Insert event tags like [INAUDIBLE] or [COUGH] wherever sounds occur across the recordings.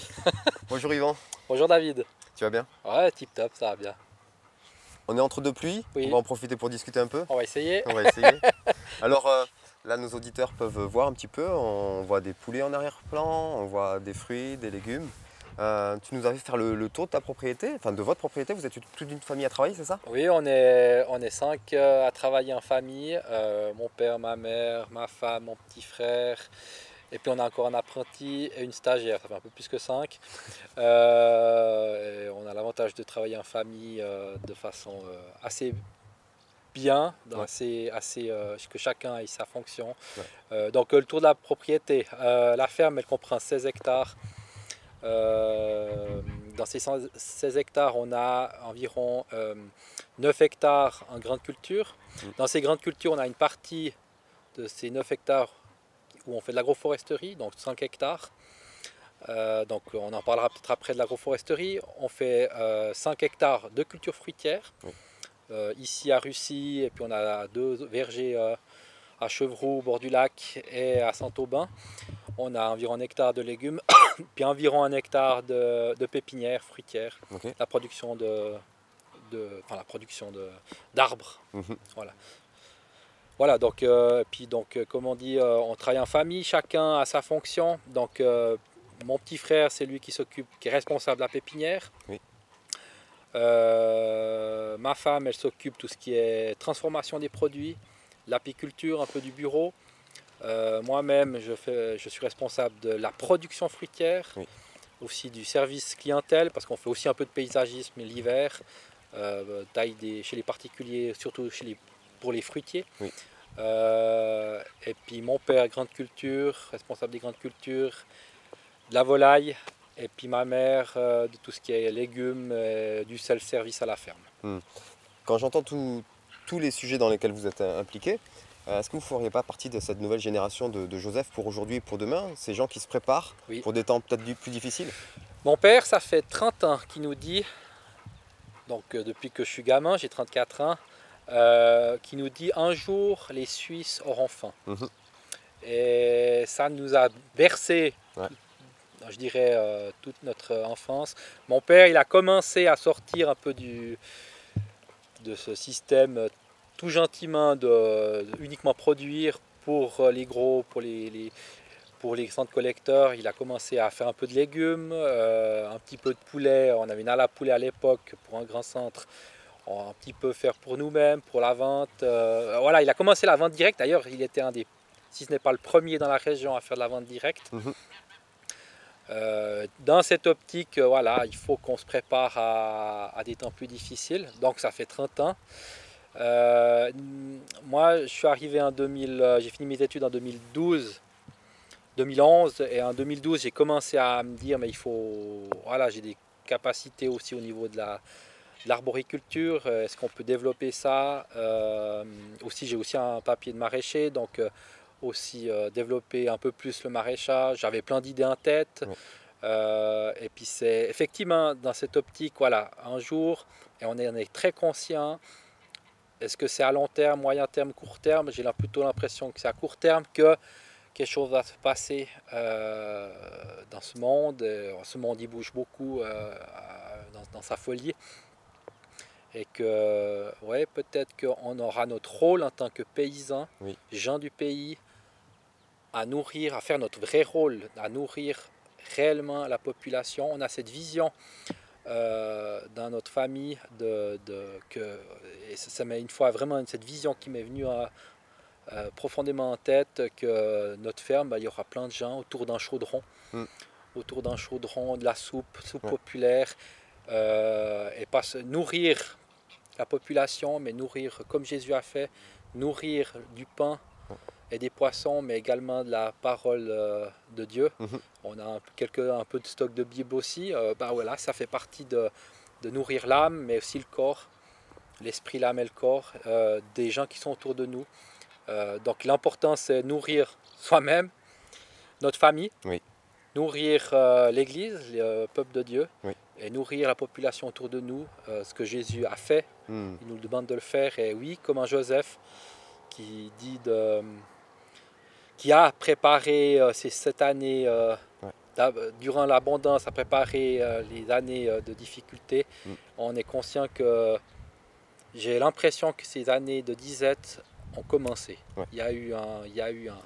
[LAUGHS] Bonjour Yvan, Bonjour David. tu vas bien? Ouais, tip top, ça va bien. On est entre deux pluies, Oui. on va en profiter pour discuter un peu. On va essayer. On va essayer. [LAUGHS] Alors euh, là, nos auditeurs peuvent voir un petit peu. On voit des poulets en arrière-plan, on voit des fruits, des légumes. Euh, tu nous as fait faire le, le tour de ta propriété, enfin de votre propriété. Vous êtes toute une famille à travailler, c'est ça? Oui, on est, on est cinq euh, à travailler en famille. Euh, mon père, ma mère, ma femme, mon petit frère. Et puis on a encore un apprenti et une stagiaire, ça fait un peu plus que cinq. Euh, et on a l'avantage de travailler en famille euh, de façon euh, assez bien, Ouais. assez, assez, que chacun ait sa fonction. Ouais. Donc le tour de la propriété, la ferme elle comprend 16 hectares. Dans ces 100 16 hectares, on a environ euh, 9 hectares en grande culture. Mm. Dans ces grandes cultures, on a une partie de ces 9 hectares où on fait de l'agroforesterie, donc 5 hectares. Euh, donc on en parlera peut-être après de l'agroforesterie. On fait euh, 5 hectares de culture fruitière. Oui. Euh, ici à Russie, et puis on a deux vergers euh, à Chevroux, au bord du lac, et à Saint-Aubin. On a environ un hectare de légumes, [COUGHS] puis environ un hectare de, de pépinières fruitières, la production de, de- enfin la production de d'arbres. Mhm. Voilà. Voilà, donc, euh, puis donc, euh, comme on dit, euh, on travaille en famille, chacun a sa fonction. Donc, euh, mon petit frère, c'est lui qui s'occupe, qui est responsable de la pépinière. Oui. Ma femme, elle s'occupe de tout ce qui est transformation des produits, l'apiculture, un peu du bureau. Moi-même, je, fais- je suis responsable de la production fruitière, Oui. aussi du service clientèle, parce qu'on fait aussi un peu de paysagisme l'hiver, taille des, chez les particuliers, surtout chez les, pour les fruitiers. Oui. Euh, et puis mon père, grande culture, responsable des grandes cultures, de la volaille, et puis ma mère, euh, de tout ce qui est légumes, du self-service à la ferme. Quand j'entends tous- les sujets dans lesquels vous êtes euh, impliqués, est-ce que vous ne feriez pas partie de cette nouvelle génération de, de Joseph pour aujourd'hui et pour demain Ces gens qui se préparent Oui. pour des temps peut-être plus difficiles? Mon père, ça fait 30 ans qu'il nous dit, donc euh, depuis que je suis gamin, j'ai 34 ans, euh, qui nous dit un jour les Suisses auront faim. Mhm. Et ça nous a bercé, Ouais. je dirais, euh, toute notre enfance. Mon père, il a commencé à sortir un peu du, de ce système euh, tout gentiment de, de uniquement produire pour les gros, pour les- les, pour les centres collecteurs, il a commencé à faire un peu de légumes, euh, un petit peu de poulet. On avait une à la poulet à l'époque pour un grand centre. Un petit peu faire pour nous-mêmes, pour la vente. Euh, voilà, il a commencé la vente directe. D'ailleurs, il était un des, si ce n'est pas le premier dans la région à faire de la vente directe. Mhm. Euh, dans cette optique, euh, voilà, il faut qu'on se prépare à, à des temps plus difficiles. Donc, ça fait 30 ans. Euh, moi, je suis arrivé en 2000, euh, j'ai fini mes études en 2012. 2011 et en 2012 j'ai commencé à me dire mais il faut voilà j'ai des capacités aussi au niveau de la l'arboriculture Euh, est-ce qu'on peut développer ça Euh, aussi j'ai aussi un papier de maraîcher donc euh, aussi euh, développer un peu plus le maraîchage j'avais plein d'idées en tête Ouais. Et puis c'est effectivement dans cette optique voilà un jour et on est, on est très conscient est-ce que c'est à long terme moyen terme court terme? J'ai plutôt l'impression que c'est à court terme que quelque chose va se passer euh, dans ce monde. Ce monde, il bouge beaucoup euh, dans sa folie. Et que, ouais, peut-être qu'on aura notre rôle en tant que paysans, Oui. gens du pays, à nourrir, à faire notre vrai rôle, à nourrir réellement la population. On a cette vision euh, dans notre famille de, de- que et ça, ça m'est une fois vraiment cette vision qui m'est venue à, euh, profondément en tête que notre ferme, bah, il y aura plein de gens autour d'un chaudron, Mm. autour d'un chaudron, de la soupe, soupe Ouais. populaire, euh, et pas se nourrir la population, mais nourrir comme Jésus a fait, nourrir du pain et des poissons, mais également de la parole euh, de Dieu. Mhm. On a un, peu- quelques, un peu de stock de Bible aussi. Euh, bah voilà, ça fait partie de, de nourrir l'âme, mais aussi le corps, l'esprit, l'âme et le corps, euh, des gens qui sont autour de nous. Donc l'important c'est nourrir soi-même, notre famille, Oui. nourrir l'Église, le peuple de Dieu, Oui. et nourrir la population autour de nous, ce que Jésus a fait. Hmm. Il nous demande de le faire. Et oui, comme un Joseph qui dit de, qui a préparé euh, ces sept années euh, Ouais. durant l'abondance, à préparer les années de difficulté, mm. on est conscient que j'ai l'impression que ces années de disette ont commencé. Il y a eu un, il y a eu un,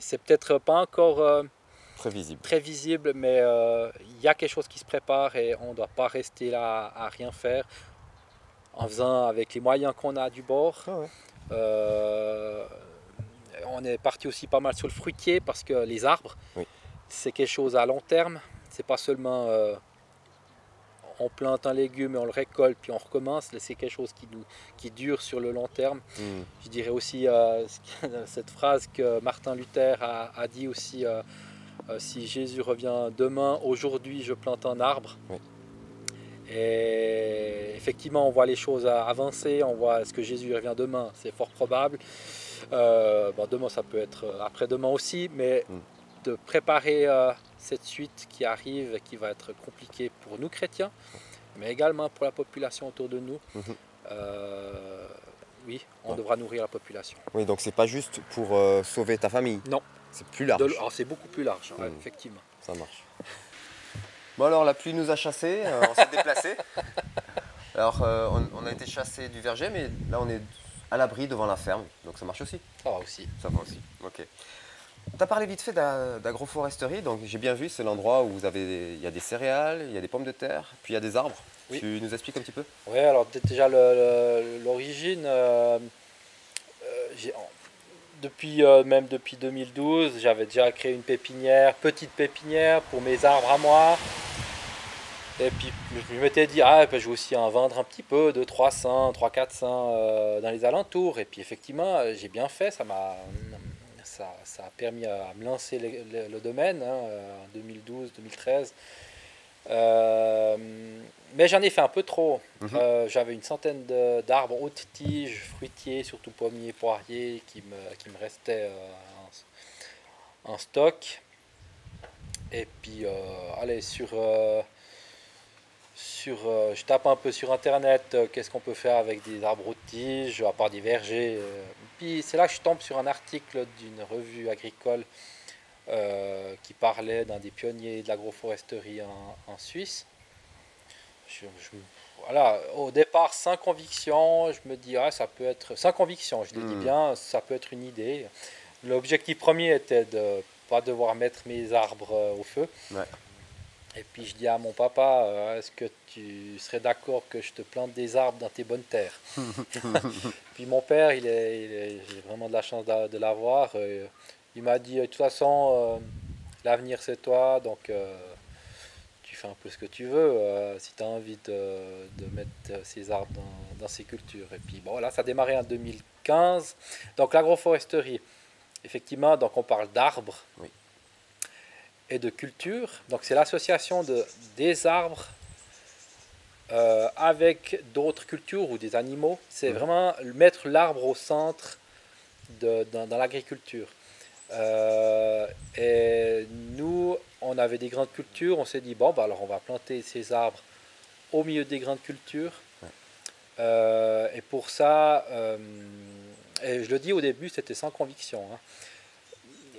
c'est peut-être pas encore euh, prévisible. prévisible, mais euh, il y a quelque chose qui se prépare et on ne doit pas rester là à rien faire en faisant avec les moyens qu'on a du bord. Ah euh, on est parti aussi pas mal sur le fruitier parce que les arbres, c'est quelque chose à long terme. C'est pas seulement on plante un légume et on le récolte, puis on recommence. C'est quelque chose qui, nous, qui dure sur le long terme. Hmm. Je dirais aussi euh, [LAUGHS] cette phrase que Martin Luther a, dit aussi, euh, euh, si Jésus revient demain, aujourd'hui je plante un arbre. Et effectivement, on voit les choses avancer, on voit ce que Jésus revient demain, c'est fort probable. demain, ça peut être après-demain aussi, mais hmm. de préparer cette suite qui arrive et qui va être compliquée pour nous chrétiens, mais également pour la population autour de nous. Mhm. Euh, oui, on devra nourrir la population. Oui, donc c'est pas juste pour euh, sauver ta famille. Non. C'est plus large. c'est beaucoup plus large, mhm. effectivement. Ça marche. Bon alors la pluie nous a chassés, euh, on s'est déplacé. [LAUGHS] Alors on, on, a été chassé du verger, mais là on est à l'abri devant la ferme, donc ça marche aussi. Ça va aussi. Ça va aussi. Ok. Tu as parlé vite fait d'agroforesterie, donc j'ai bien vu, c'est l'endroit où vous avez il y a des céréales, il y a des pommes de terre, puis il y a des arbres. Tu nous expliques un petit peu? Oui, alors déjà l'origine. Euh, euh, depuis, euh, même depuis 2012, j'avais déjà créé une pépinière, petite pépinière pour mes arbres à moi. Et puis je m'étais dit, ah, ben, je vais aussi en vendre un petit peu, de 300, 300, 400 dans les alentours. Et puis effectivement, j'ai bien fait, ça m'a ça, a permis à, me lancer le, domaine hein, en 2012, 2013. Euh, mais j'en ai fait un peu trop. Mhm. Euh, j'avais une centaine d'arbres hautes tiges, fruitiers, surtout pommiers, poiriers, qui me, qui me restaient euh, en, stock. Et puis, allez, sur, sur je tape un peu sur internet, qu'est-ce qu'on peut faire avec des arbres hautes tiges, à part des vergers puis c'est là que je tombe sur un article d'une revue agricole euh, qui parlait d'un des pionniers de l'agroforesterie en, Suisse. voilà, au départ, sans conviction, je me dis, ah, ça peut être, sans conviction, je le dis hmm. bien, ça peut être une idée. L'objectif premier était de ne pas devoir mettre mes arbres euh, au feu. Et puis je dis à mon papa, euh, est-ce que tu serais d'accord que je te plante des arbres dans tes bonnes terres [LAUGHS] [LAUGHS] Puis mon père, il est, j'ai vraiment de la chance de, l'avoir. Euh, il m'a dit, de toute façon, euh, l'avenir c'est toi, donc tu fais un peu ce que tu veux, si tu as envie de, mettre ces arbres dans, ces cultures. Et puis bon, là, ça a démarré en 2015. Donc l'agroforesterie, effectivement, donc on parle d'arbres. Oui et de culture. Donc c'est l'association de, des arbres euh, avec d'autres cultures ou des animaux. C'est vraiment mettre l'arbre au centre de, dans, l'agriculture. Euh, et nous, on avait des grandes cultures. On s'est dit, bon, bah, alors on va planter ces arbres au milieu des grandes cultures. Euh, et pour ça, et je le dis au début, c'était sans conviction. Hein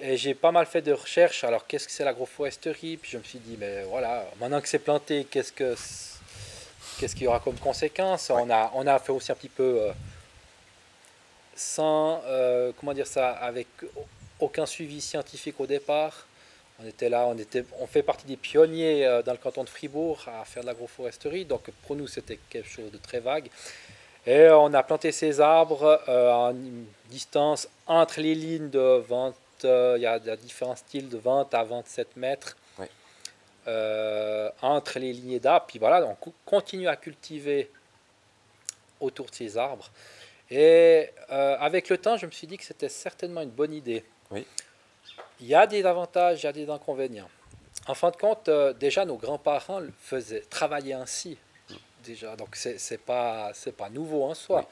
et j'ai pas mal fait de recherches. Alors, qu'est-ce que c'est l'agroforesterie? Puis je me suis dit, mais voilà, maintenant que c'est planté, qu'est-ce que qu'est-ce qu'il y aura comme conséquence on, a, on a fait aussi un petit peu euh, sans, euh, comment dire ça, avec aucun suivi scientifique au départ. On était là, on, était, on fait partie des pionniers euh, dans le canton de Fribourg à faire de l'agroforesterie. Donc pour nous, c'était quelque chose de très vague. Et on a planté ces arbres en distance entre les lignes de euh, il y, a, différents styles de 20 à 27 mètres euh, entre les lignées d'arbres. Puis voilà, on continue à cultiver autour de ces arbres. Et euh, avec le temps, je me suis dit que c'était certainement une bonne idée. Oui. Il y a des avantages, il y a des inconvénients. En fin de compte, déjà nos grands-parents faisaient travailler ainsi. Déjà, donc c'est pas c'est pas nouveau en soi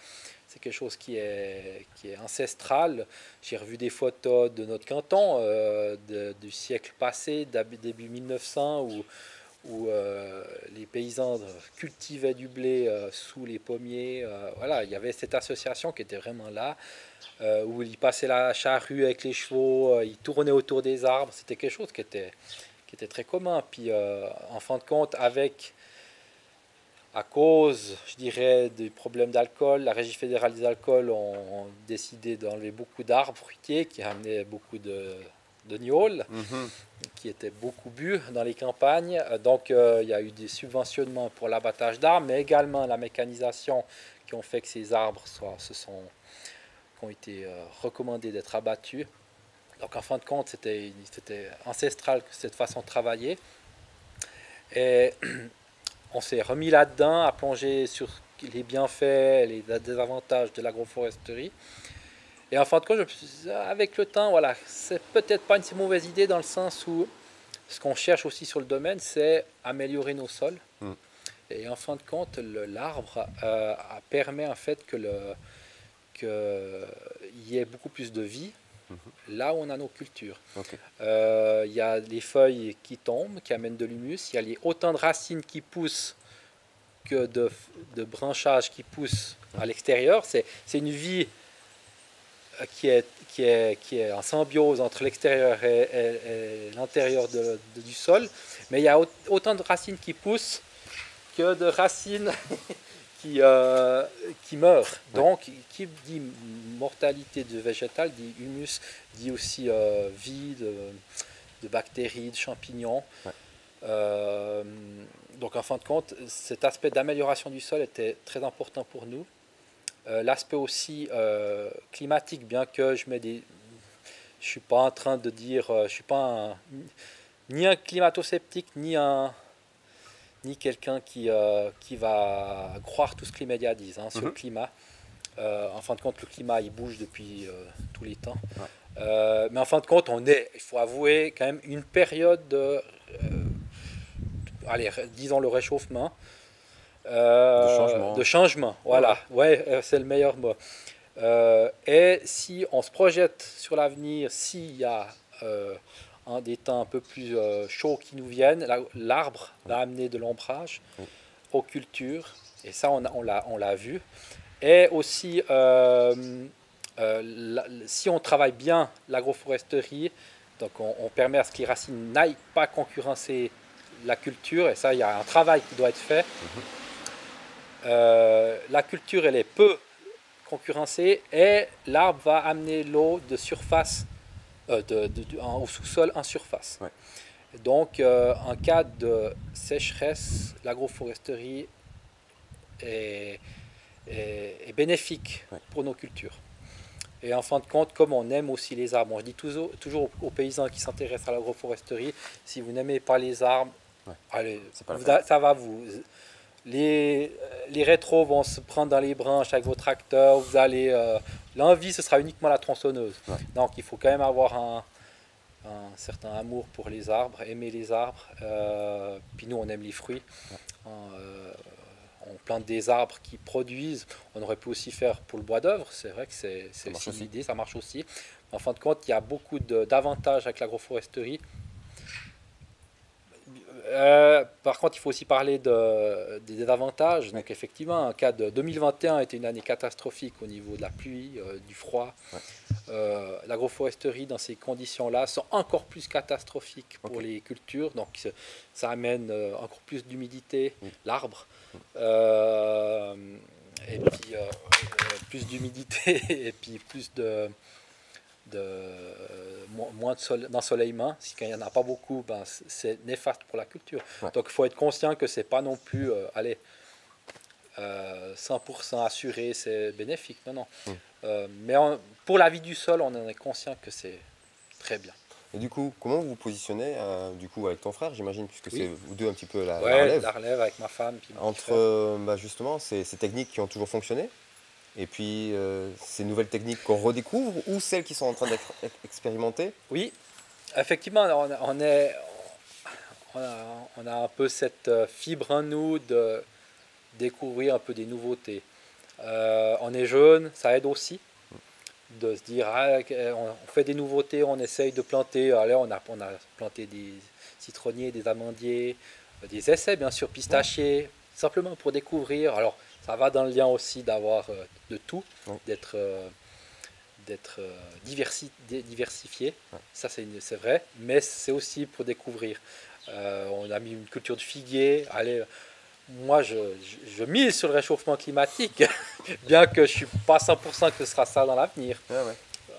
quelque chose qui est, qui est ancestral. J'ai revu des photos de notre canton euh, du siècle passé, début 1900, où, où euh, les paysans cultivaient du blé euh, sous les pommiers. voilà, il y avait cette association qui était vraiment là, où ils passaient la charrue avec les chevaux, ils tournaient autour des arbres. C'était quelque chose qui était, qui était très commun. Puis en fin de compte, avec à cause, je dirais, des problèmes d'alcool, la Régie fédérale des alcools ont décidé d'enlever beaucoup d'arbres fruitiers qui amenaient beaucoup de, de mhm. qui étaient beaucoup bu dans les campagnes. Donc, euh, il y a eu des subventionnements pour l'abattage d'arbres, mais également la mécanisation qui ont fait que ces arbres soient, se sont, ont été euh, recommandés d'être abattus. Donc, en fin de compte, c'était ancestral cette façon de travailler. Et [CLEARS THROAT] on s'est remis là-dedans, à plonger sur les bienfaits, les désavantages de l'agroforesterie. Et en fin de compte, avec le temps, voilà, c'est peut-être pas une si mauvaise idée dans le sens où ce qu'on cherche aussi sur le domaine, c'est améliorer nos sols. Hmm. Et en fin de compte, l'arbre euh, permet en fait que le qu'il y ait beaucoup plus de vie. Là où on a nos cultures. Euh, il y a les feuilles qui tombent, qui amènent de l'humus, il y a les, autant de racines qui poussent que de, de branchages qui poussent à l'extérieur. C'est une vie euh, qui est, qui est, qui est en symbiose entre l'extérieur et, l'intérieur du sol. Mais il y a autant de racines qui poussent que de racines [LAUGHS] qui, euh, qui. Donc, qui dit mortalité de végétal, dit humus, dit aussi euh, vie de, bactéries, de champignons. Euh, donc, en fin de compte, cet aspect d'amélioration du sol était très important pour nous. L'aspect aussi climatique, bien que je mets des... Je suis pas en train de dire... je suis pas ni un climato-sceptique, ni un ni quelqu'un qui, euh, qui va croire tout ce que les médias disent hein, sur le mhm. climat. Euh, en fin de compte, le climat, il bouge depuis euh, tous les temps. mais en fin de compte, on est, il faut avouer, quand même une période de, allez, disons le réchauffement. de changement. De changement, voilà. Ouais, c'est le meilleur mot. et si on se projette sur l'avenir, s'il y a des temps un peu plus euh, chauds qui nous viennent, l'arbre va amener de l'ombrage aux cultures, et ça on, on l'a vu. Et aussi, euh, euh, si on travaille bien l'agroforesterie, donc on, permet à ce que les racines n'aillent pas concurrencer la culture, et ça il y a un travail qui doit être fait. la culture elle est peu concurrencée. Et l'arbre va amener l'eau de surface euh, de, au sous-sol en surface. Donc, euh, en cas de sécheresse, l'agroforesterie est, est, bénéfique pour nos cultures. Et en fin de compte, comme on aime aussi les arbres, je dis toujours, toujours aux, paysans qui s'intéressent à l'agroforesterie, si vous n'aimez pas les arbres, allez, ça va vous les, les rétros vont se prendre dans les branches avec vos tracteurs. Vous allez, euh, l'envie, ce sera uniquement la tronçonneuse. Donc, il faut quand même avoir un, un, certain amour pour les arbres, aimer les arbres. Euh, puis nous, on aime les fruits. Euh, on plante des arbres qui produisent. On aurait pu aussi faire pour le bois d'œuvre. C'est vrai que c'est aussi l'idée, ça marche aussi. En fin de compte, il y a beaucoup d'avantages avec l'agroforesterie. Euh, par contre, il faut aussi parler de, des avantages. Donc, effectivement, un cas de 2021 était une année catastrophique au niveau de la pluie, euh, du froid. Euh, l'agroforesterie, dans ces conditions-là, sont encore plus catastrophiques pour les cultures. Donc, ça amène encore plus d'humidité, l'arbre. et puis, plus d'humidité [LAUGHS] et puis plus de de moins d'ensoleillement. Si il n'y en a pas beaucoup, ben, c'est néfaste pour la culture. Donc il faut être conscient que c'est pas non plus, euh, allez, 100% euh, assuré, c'est bénéfique. Non, non. Hmm. Euh, mais pour la vie du sol, on en est conscient que c'est très bien. Et du coup, comment vous vous positionnez du coup avec ton frère, j'imagine, puisque c'est vous deux un petit peu la, la relève? la relève avec ma femme. Entre bah, justement ces, ces techniques qui ont toujours fonctionné? Et puis, euh, ces nouvelles techniques qu'on redécouvre ou celles qui sont en train d'être expérimentées Oui, effectivement, on, a, un peu cette euh, fibre en nous de découvrir un peu des nouveautés. Euh, on est jeune, ça aide aussi de se dire, ah, on fait des nouveautés, on essaye de planter. Allez, on a, on a planté des citronniers, des amandiers, des essais, bien sûr, pistachiers, simplement pour découvrir. Alors, ça va dans le lien aussi d'avoir euh, de tout, d'être, euh, d'être diversifié. Ça, c'est vrai, mais c'est aussi pour découvrir. on a mis une culture de figuier. Allez, moi, je, je, mise sur le réchauffement climatique, [LAUGHS] bien que je ne suis pas 100% que ce sera ça dans l'avenir.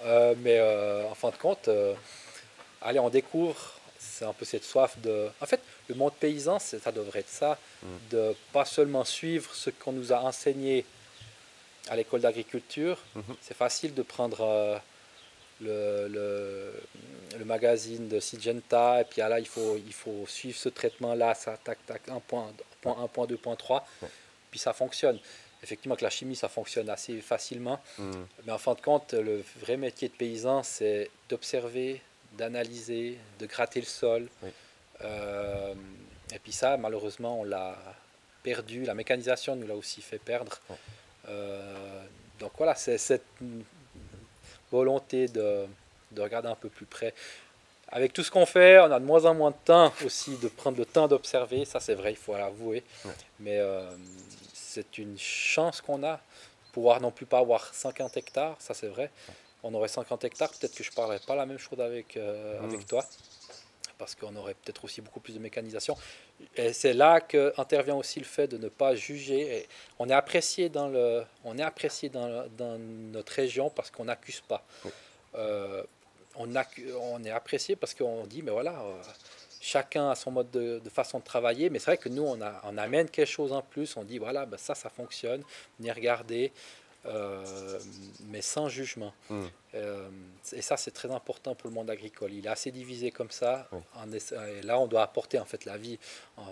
Euh, mais euh, en fin de compte, euh, allez, on découvre, c'est un peu cette soif de... En fait, le monde paysan, ça devrait être ça, mm. de pas seulement suivre ce qu'on nous a enseigné à l'école d'agriculture. Mm-hmm. C'est facile de prendre le, le, magazine de Syngenta, et puis là, il faut, il faut suivre ce traitement-là, ça, tac, tac, un point, point 1, point 2, point 3, puis ça fonctionne. Effectivement, que la chimie, ça fonctionne assez facilement, mm. mais en fin de compte, le vrai métier de paysan, c'est d'observer, d'analyser, de gratter le sol. Euh, et puis ça, malheureusement, on l'a perdu. La mécanisation nous l'a aussi fait perdre. Euh, donc voilà, c'est cette volonté de, de, regarder un peu plus près. Avec tout ce qu'on fait, on a de moins en moins de temps aussi de prendre le temps d'observer, ça c'est vrai, il faut l'avouer. Mais euh, c'est une chance qu'on a, pouvoir non plus pas avoir 50 hectares, ça c'est vrai. On aurait 50 hectares, peut-être que je ne parlerais pas la même chose avec, euh, avec toi, parce qu'on aurait peut-être aussi beaucoup plus de mécanisation. Et c'est là qu'intervient aussi le fait de ne pas juger. on est apprécié dans, le, on est apprécié dans, dans notre région parce qu'on n'accuse pas. Euh, on, on, est apprécié parce qu'on dit, mais voilà, euh, chacun a son mode de, façon de travailler. Mais c'est vrai que nous, on, a, on, amène quelque chose en plus. On dit, voilà, ben ça, ça fonctionne. Venez regarder. Euh, mais sans jugement. Hmm. Euh, et ça, c'est très important pour le monde agricole. Il est assez divisé comme ça. et là, on doit apporter en fait la vie euh,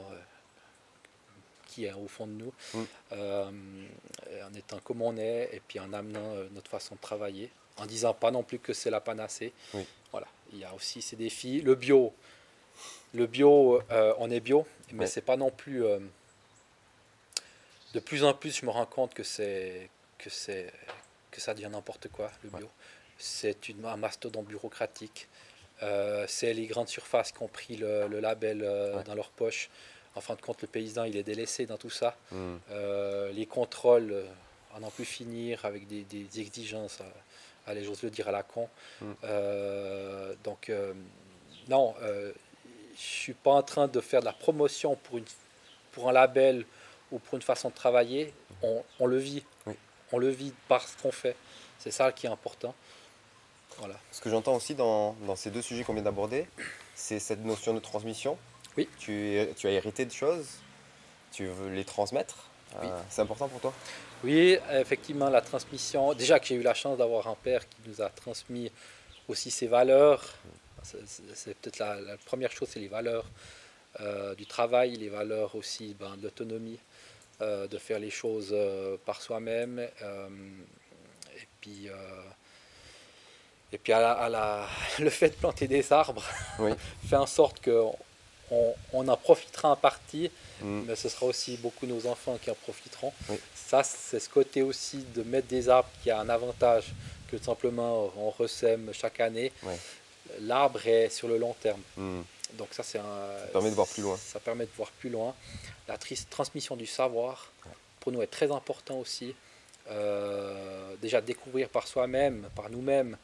qui est au fond de nous, hmm. en étant comme on est, et puis en amenant notre façon de travailler, en disant pas non plus que c'est la panacée. Voilà, il y a aussi ces défis. Le bio, le bio, on est bio, mais c'est pas non plus de plus en plus, je me rends compte que c'est que, c'est, que ça devient n'importe quoi, le bio. C'est une, un mastodonte bureaucratique. Euh, c'est les grandes surfaces qui ont pris le, label euh, dans leur poche. En fin de compte, le paysan, il est délaissé dans tout ça. Hmm. Euh, les contrôles, à n'en plus finir, avec des, des, exigences, allez, j'ose le dire à la con. Hmm. donc, non, je suis pas en train de faire de la promotion pour, une, pour un label ou pour une façon de travailler. On, on le vit on le vit par ce qu'on fait. C'est ça qui est important. Voilà. Ce que j'entends aussi dans, ces deux sujets qu'on vient d'aborder, c'est cette notion de transmission. Oui. Tu, tu, as hérité de choses, tu veux les transmettre. Oui. Euh, c'est important pour toi? Oui, effectivement, la transmission. Déjà que j'ai eu la chance d'avoir un père qui nous a transmis aussi ses valeurs. C'est peut-être la, première chose, c'est les valeurs euh, du travail, les valeurs aussi ben, de l'autonomie. Euh, de faire les choses euh, par soi-même. Euh, et puis, et puis à la, [LAUGHS] le fait de planter des arbres [LAUGHS] fait en sorte que on, en profitera en partie, mm. mais ce sera aussi beaucoup nos enfants qui en profiteront. Ça, c'est ce côté aussi de mettre des arbres qui a un avantage que simplement on ressème chaque année. L'arbre est sur le long terme. Mm. Donc ça, c'est un, ça permet de voir plus loin. Ça permet de voir plus loin. La transmission du savoir, pour nous, est très important aussi. Euh, déjà découvrir par soi-même, par nous-mêmes,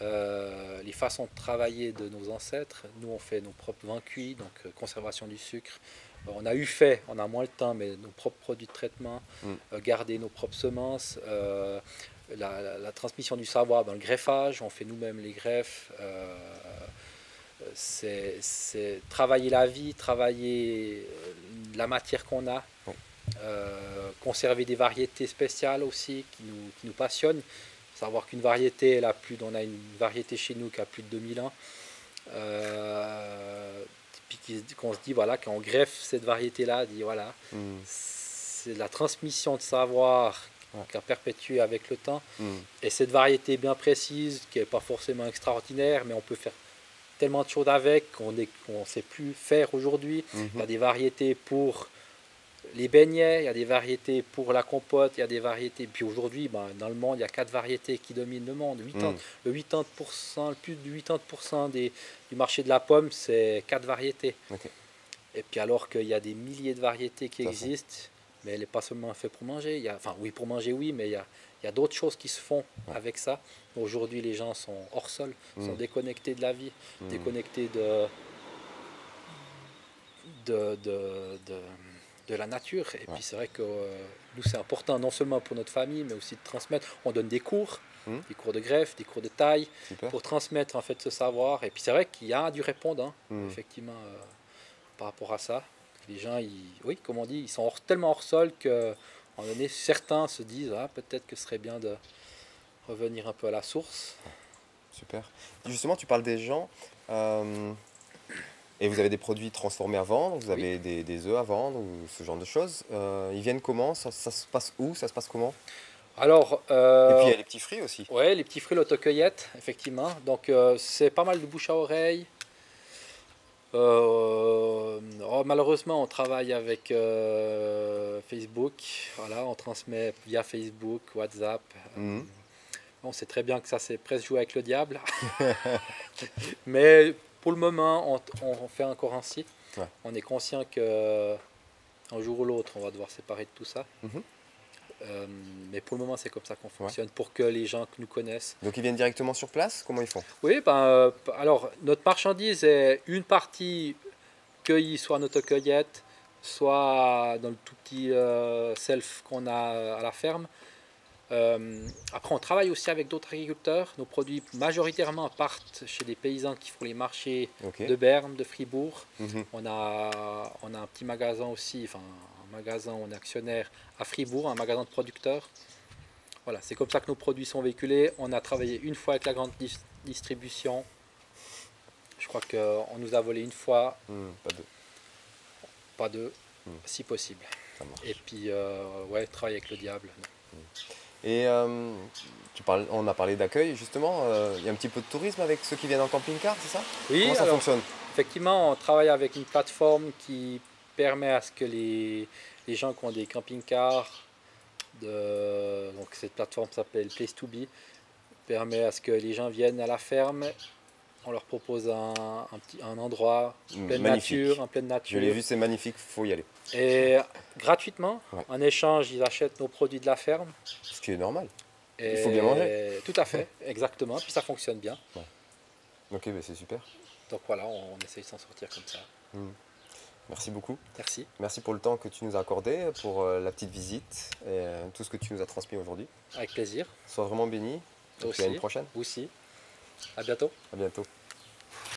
euh, les façons de travailler de nos ancêtres. Nous, on fait nos propres vins cuits, donc euh, conservation du sucre. on a eu fait, on a moins le temps, mais nos propres produits de traitement, mm. garder nos propres semences. La, la, transmission du savoir dans le greffage, on fait nous-mêmes les greffes c'est travailler la vie, travailler euh, la matière qu'on a, euh, conserver des variétés spéciales aussi qui nous, qui nous passionnent. Savoir qu'une variété, elle a plus, on a une variété chez nous qui a plus de 2000 ans. Euh, puis qu'on se dit, voilà, quand on greffe cette variété-là, dit, voilà, hmm. c'est la transmission de savoir qui a perpétué avec le temps. Hmm. Et cette variété bien précise, qui n'est pas forcément extraordinaire, mais on peut faire tellement de choses avec qu'on ne sait plus faire aujourd'hui. Il y a mhm. des variétés pour les beignets, il y a des variétés pour la compote, il y a des variétés. Puis aujourd'hui, ben, dans le monde, il y a quatre variétés qui dominent le monde. 80, mhm. Le 80%, le plus de 80% des, du marché de la pomme, c'est quatre variétés. Et puis alors qu'il y a des milliers de variétés qui existent, mais elle n'est pas seulement faite pour manger. Il y a, enfin, oui, pour manger, oui, mais il y a, il y a d'autres choses qui se font Ouais. avec ça. Aujourd'hui, les gens sont hors sol, sont Mm. déconnectés de la vie, Mm. déconnectés de, de, de, de, de la nature. Et Ouais. puis, c'est vrai que euh, nous, c'est important, non seulement pour notre famille, mais aussi de transmettre. On donne des cours, Mm. des cours de greffe, des cours de taille, Super. pour transmettre en fait ce savoir. Et puis, c'est vrai qu'il y a du répondant effectivement, euh, par rapport à ça. Les gens, ils, oui, comme on dit, ils sont hors- tellement hors sol que, en donné, certains se disent, ah, peut-être que ce serait bien de revenir un peu à la source. Super. Justement, tu parles des gens. euh, et vous avez des produits transformés à vendre, vous Oui. avez des, des œufs à vendre ou ce genre de choses. Euh, ils viennent comment? Ça, ça se passe où? Ça se passe comment? Alors, Et euh, puis il y a les petits fruits aussi. ouais, les petits fruits, l'autocueillette, effectivement. Donc, c'est pas mal de bouche à oreille. Euh, oh, malheureusement, on travaille avec euh, Facebook. Voilà, on transmet via Facebook, WhatsApp. Mhm. On sait très bien que ça, c'est presque jouer avec le diable. [LAUGHS] [LAUGHS] Mais pour le moment, on, on fait encore ainsi. Ouais. On est conscient que un jour ou l'autre, on va devoir séparer de tout ça. Mhm. Euh, mais pour le moment, c'est comme ça qu'on fonctionne pour que les gens nous connaissent. Donc ils viennent directement sur place? Comment ils font? Oui, ben, euh, alors notre marchandise est une partie cueillie soit en autocueillette, soit dans le tout petit euh, self qu'on a à la ferme. Après, on travaille aussi avec d'autres agriculteurs. Nos produits majoritairement partent chez des paysans qui font les marchés de Berne, de Fribourg. Mhm. On a, on a un petit magasin aussi, enfin magasin, on est actionnaire à Fribourg, un magasin de producteurs. Voilà, c'est comme ça que nos produits sont véhiculés. On a travaillé une fois avec la grande dis- distribution. Je crois qu'on nous a volé une fois, Mhm, Pas de. pas deux, Hmm. si possible. Et puis, euh, ouais, travailler avec le diable. non. Et euh, tu parles, on a parlé d'accueil justement. euh, Il y a un petit peu de tourisme avec ceux qui viennent en camping-car, c'est ça? Oui, Comment ça alors, fonctionne? effectivement, on travaille avec une plateforme qui permet à ce que les, les gens qui ont des camping-cars, de, donc cette plateforme s'appelle Place to Be, permet à ce que les gens viennent à la ferme. On leur propose un, un petit, un endroit en pleine Magnifique. nature, en pleine Je nature. l'ai vu, c'est magnifique, faut y aller. Et gratuitement, Ouais. en échange, ils achètent nos produits de la ferme. Ce qui est normal. Et faut bien manger. Tout à fait, exactement. Puis ça fonctionne bien. Ok, ben c'est super. Donc voilà, on, on essaye de s'en sortir comme ça. Merci beaucoup. Merci. Merci pour le temps que tu nous as accordé, pour euh, la petite visite et euh, tout ce que tu nous as transmis aujourd'hui. Avec plaisir. Sois vraiment béni. Toi Et puis à une aussi. prochaine. Vous aussi. À bientôt. À bientôt.